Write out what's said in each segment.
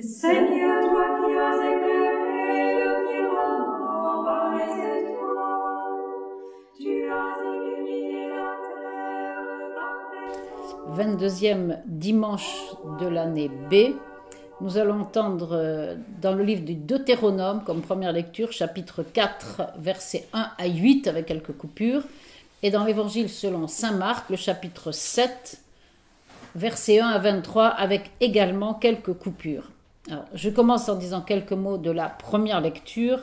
Seigneur, toi qui as éclairé le firmament par les étoiles, tu as illuminé la terre par tes 22e dimanche de l'année B. Nous allons entendre euh, dans le livre du Deutéronome, comme première lecture, chapitre 4, versets 1 à 8, avec quelques coupures, et dans l'évangile selon saint Marc, le chapitre 7, versets 1 à 23, avec également quelques coupures. Je commence en disant quelques mots de la première lecture.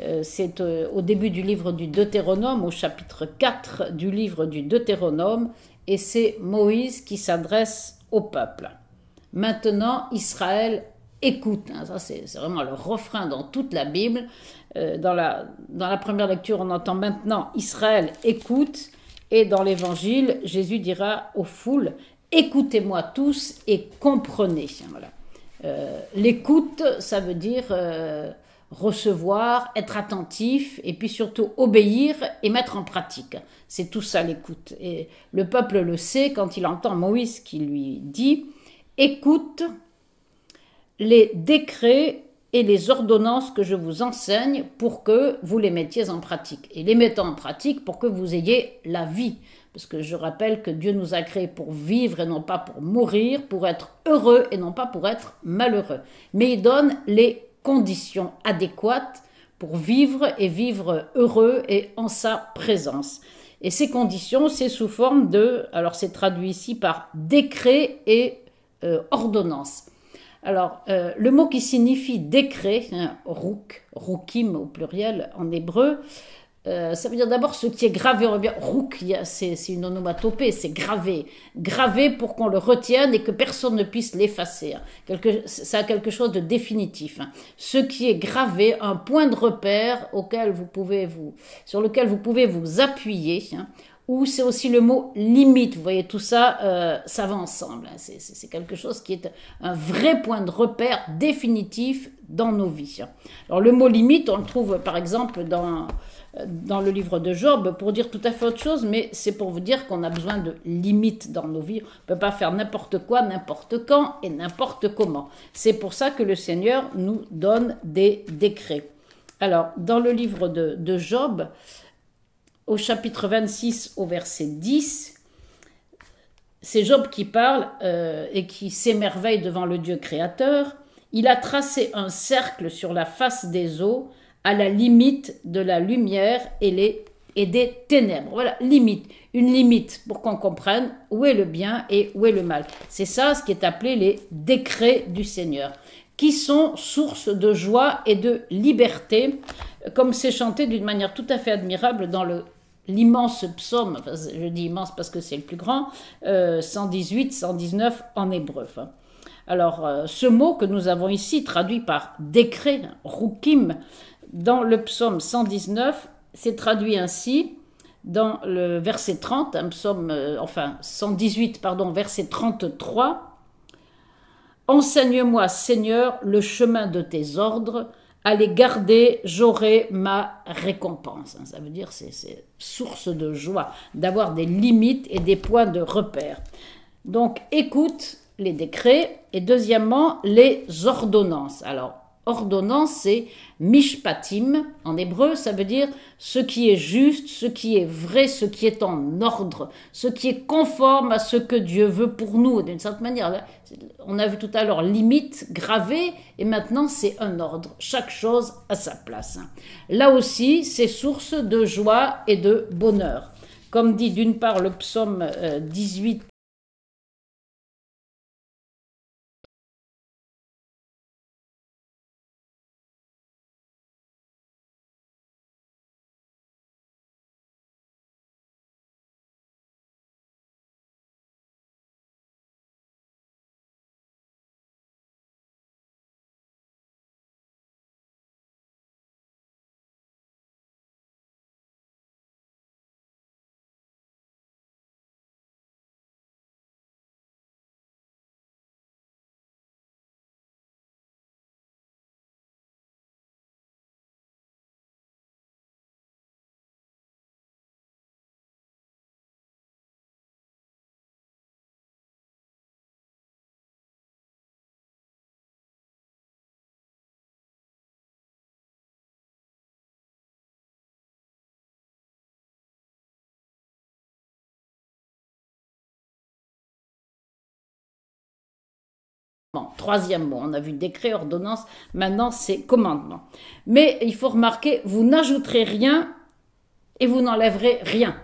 Euh, C'est euh, au début du livre du Deutéronome, au chapitre 4 du livre du Deutéronome, et c'est Moïse qui s'adresse au peuple. Maintenant, Israël écoute. Hein, c'est vraiment le refrain dans toute la Bible. Euh, dans, la, première lecture, on entend maintenant Israël écoute. Et dans l'évangile, Jésus dira aux foules Écoutez-moi tous et comprenez. Euh, L'écoute, ça veut dire euh, recevoir, être attentif et puis surtout obéir et mettre en pratique. C'est tout ça l'écoute. Et le peuple le sait quand il entend Moïse qui lui dit Écoute les décrets et les ordonnances que je vous enseigne pour que vous les mettiez en pratique. Et les mettant en pratique pour que vous ayez la vie. Parce que je rappelle que Dieu nous a créés pour vivre et non pas pour mourir, pour être heureux et non pas pour être malheureux. Mais il donne les conditions adéquates pour vivre et vivre heureux et en sa présence. Et ces conditions, c'est sous forme de, alors c'est traduit ici par décret et euh, ordonnance. Alors, euh, le mot qui signifie décret, hein, rouk, au pluriel en hébreu, euh, ça veut dire d'abord ce qui est gravé. On rouk, c'est une onomatopée, c'est gravé. Gravé pour qu'on le retienne et que personne ne puisse l'effacer. hein. Ça a quelque chose de définitif. hein. Ce qui est gravé, un point de repère sur lequel vous pouvez vous appuyer. Hein. Ou c'est aussi le mot limite. Vous voyez, tout ça, euh, ça va ensemble. hein. C'est- quelque chose qui est un vrai point de repère définitif dans nos vies. Alors le mot limite, on le trouve par exemple dans, euh, dans le livre de Job pour dire tout à fait autre chose, mais c'est pour vous dire qu'on a besoin de limites dans nos vies. On ne peut pas faire n'importe quoi, n'importe quand et n'importe comment. C'est pour ça que le Seigneur nous donne des décrets. Alors, dans le livre de, de Job, au chapitre 26, au verset 10, c'est Job qui parle euh, et qui s'émerveille devant le Dieu créateur. Il a tracé un cercle sur la face des eaux à la limite de la lumière et, et des ténèbres. Voilà, limite. Une limite pour qu'on comprenne où est le bien et où est le mal. C'est ça ce qui est appelé les décrets du Seigneur, qui sont source de joie et de liberté, comme c'est chanté d'une manière tout à fait admirable dans le l'immense psaume, je dis immense parce que c'est le plus grand, euh, 118, 119 en hébreu. Alors, euh, ce mot que nous avons ici, traduit par décret, rukim, dans le psaume 119, c'est traduit ainsi dans le verset 30, un psaume, euh, enfin 118, pardon, verset 33. Enseigne-moi, Seigneur, le chemin de tes ordres. À les garder, j'aurai ma récompense. Ça veut dire c'est source de joie d'avoir des limites et des points de repère. Donc écoute les décrets et deuxièmement les ordonnances. Alors ordonnance c'est mishpatim en hébreu, ça veut dire ce qui est juste, ce qui est vrai, ce qui est en ordre, ce qui est conforme à ce que Dieu veut pour nous d'une certaine manière. Là, On a vu tout à l'heure limite gravée et maintenant c'est un ordre, chaque chose à sa place. Là aussi, c'est source de joie et de bonheur. Comme dit d'une part le psaume euh, 18 Bon, troisième mot, on a vu décret, ordonnance, maintenant c'est commandement. Mais il faut remarquer, vous n'ajouterez rien et vous n'enlèverez rien.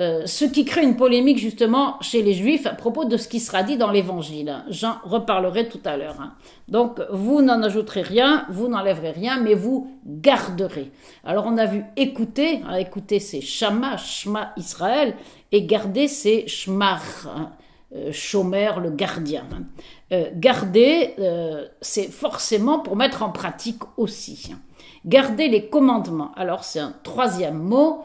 Euh, ce qui crée une polémique justement chez les juifs à propos de ce qui sera dit dans l'évangile. J'en reparlerai tout à l'heure. hein. Donc vous n'en ajouterez rien, vous n'enlèverez rien, mais vous garderez. Alors on a vu écouter, hein, écouter c'est Shama, Shma Israël, et garder c'est Shmar, euh, Shomer, le gardien. Euh, garder, euh, c'est forcément pour mettre en pratique aussi. Garder les commandements. Alors c'est un troisième mot.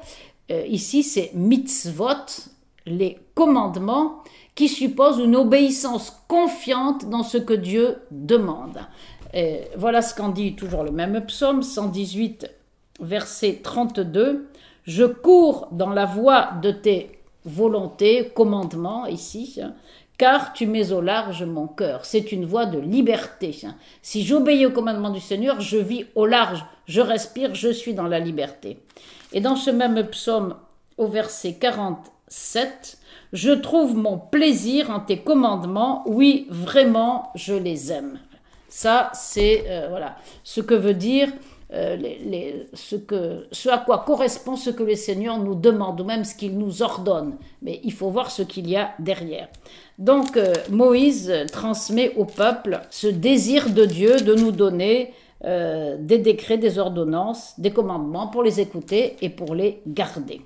Ici, c'est mitzvot, les commandements qui supposent une obéissance confiante dans ce que Dieu demande. Voilà ce qu'en dit toujours le même psaume 118, verset 32. Je cours dans la voie de tes volontés, commandements ici, hein, car tu mets au large mon cœur. C'est une voie de liberté. hein. Si j'obéis au commandement du Seigneur, je vis au large, je respire, je suis dans la liberté. Et dans ce même psaume, au verset 47, je trouve mon plaisir en tes commandements, oui, vraiment, je les aime. Ça, c'est euh, voilà ce que veut dire euh, ce, que, ce à quoi correspond ce que le Seigneur nous demande, ou même ce qu'il nous ordonne. Mais il faut voir ce qu'il y a derrière. Donc euh, Moïse transmet au peuple ce désir de Dieu de nous donner euh, des décrets, des ordonnances, des commandements pour les écouter et pour les garder.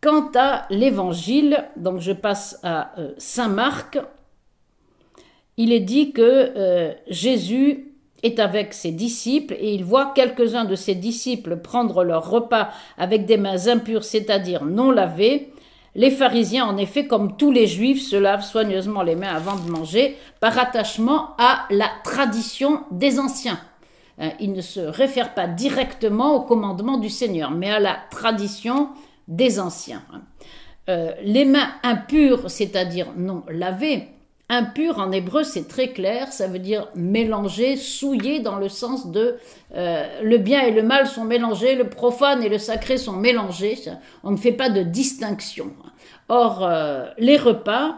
Quant à l'évangile, donc je passe à Saint Marc, il est dit que Jésus est avec ses disciples et il voit quelques-uns de ses disciples prendre leur repas avec des mains impures, c'est-à-dire non lavées. Les pharisiens, en effet, comme tous les juifs, se lavent soigneusement les mains avant de manger par attachement à la tradition des anciens. Hein, Il ne se réfère pas directement au commandement du Seigneur, mais à la tradition des anciens. Euh, les mains impures, c'est-à-dire non lavées, impur en hébreu, c'est très clair, ça veut dire mélanger, souiller dans le sens de euh, le bien et le mal sont mélangés, le profane et le sacré sont mélangés. On ne fait pas de distinction. Or, euh, les repas,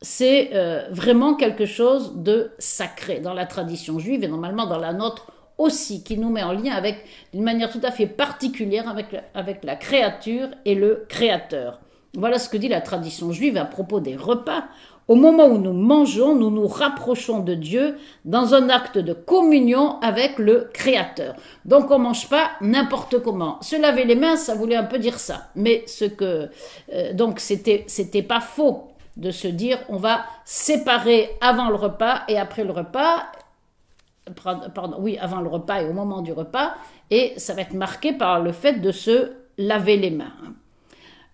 c'est euh, vraiment quelque chose de sacré dans la tradition juive et normalement dans la nôtre aussi, qui nous met en lien avec, d'une manière tout à fait particulière, avec, avec la créature et le créateur. Voilà ce que dit la tradition juive à propos des repas. Au moment où nous mangeons, nous nous rapprochons de Dieu dans un acte de communion avec le Créateur. Donc on mange pas n'importe comment. Se laver les mains, ça voulait un peu dire ça. Mais ce que euh, donc c'était c'était pas faux de se dire on va séparer avant le repas et après le repas pardon, oui, avant le repas et au moment du repas, et ça va être marqué par le fait de se laver les mains.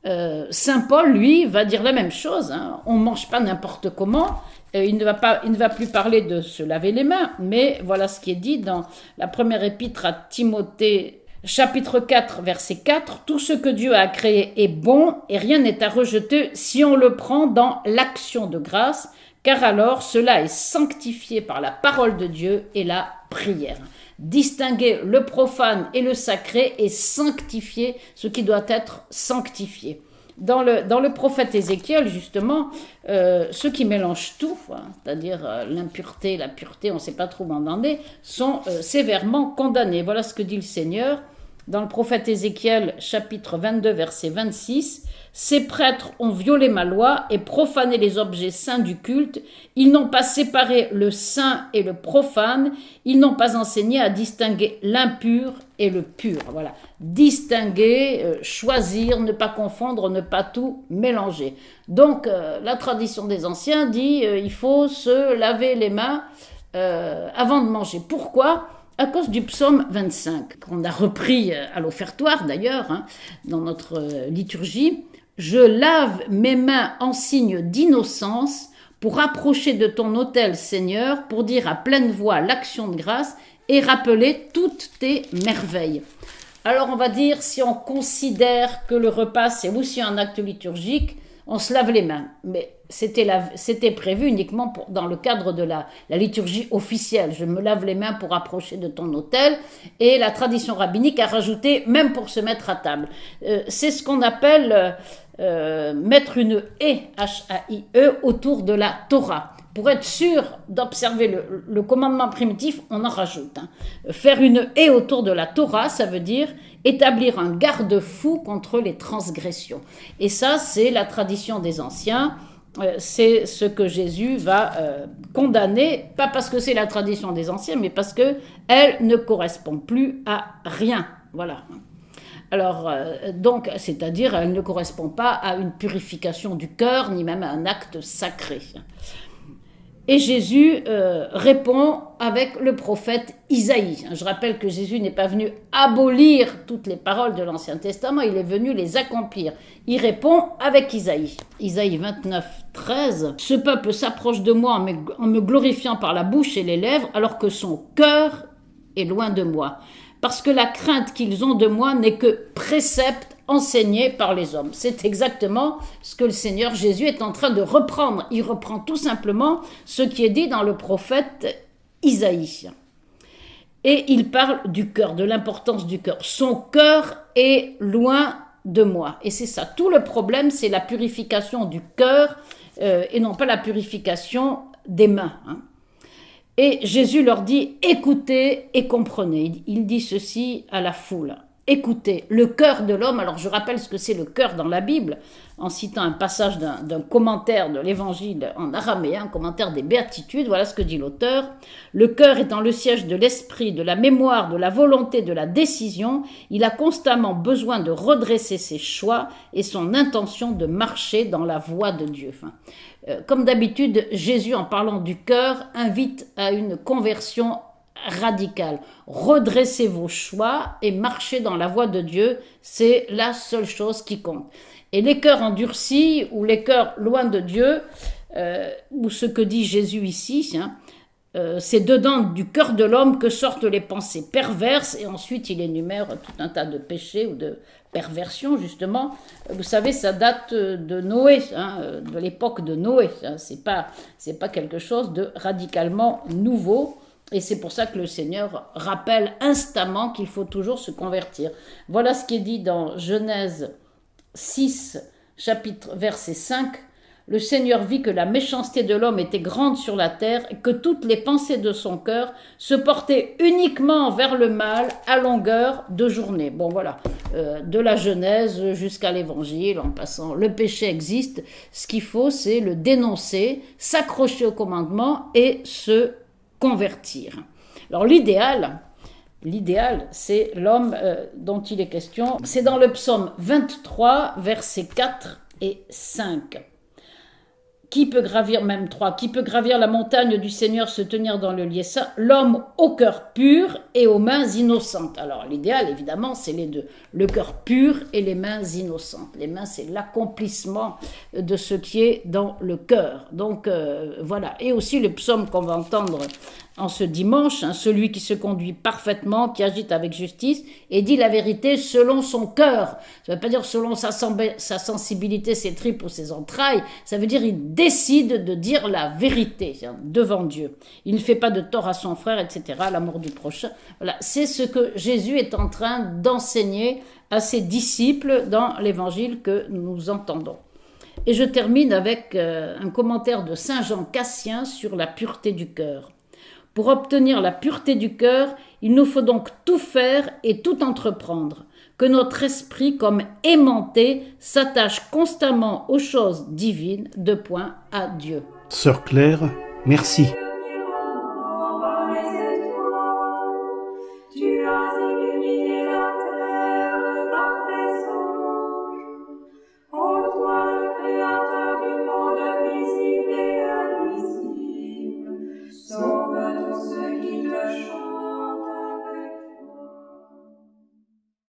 Euh, Saint Paul, lui, va dire la même chose. hein. On ne mange pas n'importe comment. Euh, il, ne va pas, il ne va plus parler de se laver les mains, mais voilà ce qui est dit dans la première épître à Timothée, chapitre 4, verset 4. Tout ce que Dieu a créé est bon et rien n'est à rejeter si on le prend dans l'action de grâce, car alors cela est sanctifié par la parole de Dieu et la prière. Distinguer le profane et le sacré et sanctifier ce qui doit être sanctifié. Dans le, dans le prophète Ézéchiel, justement, euh, ceux qui mélangent tout, hein, c'est-à-dire euh, l'impureté, la pureté, on ne sait pas trop où en est, sont euh, sévèrement condamnés. Voilà ce que dit le Seigneur dans le prophète Ézéchiel, chapitre 22, verset 26. Ces prêtres ont violé ma loi et profané les objets saints du culte. Ils n'ont pas séparé le saint et le profane. Ils n'ont pas enseigné à distinguer l'impur et le pur. Voilà. Distinguer, euh, choisir, ne pas confondre, ne pas tout mélanger. Donc, euh, la tradition des anciens dit euh, il faut se laver les mains avant de manger. Pourquoi? À cause du psaume 25, qu'on a repris euh, à l'offertoire d'ailleurs, hein, dans notre euh, liturgie. Je lave mes mains en signe d'innocence pour approcher de ton autel, Seigneur, pour dire à pleine voix l'action de grâce et rappeler toutes tes merveilles. Alors on va dire, si on considère que le repas c'est aussi un acte liturgique, on se lave les mains. Mais c'était, prévu uniquement dans le cadre de la, la liturgie officielle. Je me lave les mains pour approcher de ton autel. Et la tradition rabbinique a rajouté même pour se mettre à table. Euh, c'est ce qu'on appelle euh, euh, mettre une haie, H-A-I-E, autour de la Torah. Pour être sûr d'observer le, commandement primitif, on en rajoute. hein. Faire une haie autour de la Torah, ça veut dire établir un garde-fou contre les transgressions. Et ça, c'est la tradition des anciens. Euh, C'est ce que Jésus va euh, condamner, pas parce que c'est la tradition des anciens, mais parce que elle ne correspond plus à rien. Voilà. Alors, euh, donc, c'est-à-dire, elle ne correspond pas à une purification du cœur, ni même à un acte sacré. Et Jésus euh, répond avec le prophète Isaïe. Je rappelle que Jésus n'est pas venu abolir toutes les paroles de l'Ancien Testament, il est venu les accomplir. Il répond avec Isaïe. Isaïe 29, 13. Ce peuple s'approche de moi en me, en me glorifiant par la bouche et les lèvres, alors que son cœur est loin de moi. Parce que la crainte qu'ils ont de moi n'est que précepte enseigné par les hommes. C'est exactement ce que le Seigneur Jésus est en train de reprendre. Il reprend tout simplement ce qui est dit dans le prophète Isaïe. Et il parle du cœur, de l'importance du cœur. Son cœur est loin de moi. Et c'est ça. Tout le problème, c'est la purification du cœur euh, et non pas la purification des mains. hein. Et Jésus leur dit, écoutez et comprenez. Il dit ceci à la foule. Écoutez, le cœur de l'homme, alors je rappelle ce que c'est le cœur dans la Bible, en citant un passage d'un commentaire de l'évangile en araméen, un commentaire des béatitudes, voilà ce que dit l'auteur. Le cœur étant le siège de l'esprit, de la mémoire, de la volonté, de la décision, il a constamment besoin de redresser ses choix et son intention de marcher dans la voie de Dieu. Euh, comme d'habitude, Jésus, en parlant du cœur, invite à une conversion radicale. Redressez vos choix et marchez dans la voie de Dieu, c'est la seule chose qui compte. Et les cœurs endurcis ou les cœurs loin de Dieu, euh, ou ce que dit Jésus ici, hein, euh, c'est dedans du cœur de l'homme que sortent les pensées perverses, et ensuite il énumère tout un tas de péchés ou de perversions, justement. Vous savez, ça date de Noé, hein, de l'époque de Noé. Hein, c'est pas, c'est pas quelque chose de radicalement nouveau. Et c'est pour ça que le Seigneur rappelle instamment qu'il faut toujours se convertir. Voilà ce qui est dit dans Genèse 6, chapitre verset 5. Le Seigneur vit que la méchanceté de l'homme était grande sur la terre et que toutes les pensées de son cœur se portaient uniquement vers le mal à longueur de journée. Bon voilà, euh, de la Genèse jusqu'à l'Évangile, en passant, le péché existe. Ce qu'il faut, c'est le dénoncer, s'accrocher au commandement et se convertir. Alors l'idéal, l'idéal, c'est l'homme euh, dont il est question. C'est dans le psaume 23, versets 4 et 5. Qui peut gravir, même 3, qui peut gravir la montagne du Seigneur, se tenir dans le lieu saint? L'homme au cœur pur et aux mains innocentes. Alors l'idéal, évidemment, c'est les deux. Le cœur pur et les mains innocentes. Les mains, c'est l'accomplissement de ce qui est dans le cœur. Donc euh, voilà. Et aussi le psaume qu'on va entendre en ce dimanche, hein, celui qui se conduit parfaitement, qui agit avec justice et dit la vérité selon son cœur. Ça ne veut pas dire selon sa, sensibilité, ses tripes ou ses entrailles. Ça veut dire il décide de dire la vérité devant Dieu. Il ne fait pas de tort à son frère, etc. L'amour du prochain. Voilà, c'est ce que Jésus est en train d'enseigner à ses disciples dans l'évangile que nous entendons. Et je termine avec euh, un commentaire de Saint Jean Cassien sur la pureté du cœur. Pour obtenir la pureté du cœur, il nous faut donc tout faire et tout entreprendre, que notre esprit, comme aimanté, s'attache constamment aux choses divines, de point à Dieu. Sœur Claire, merci.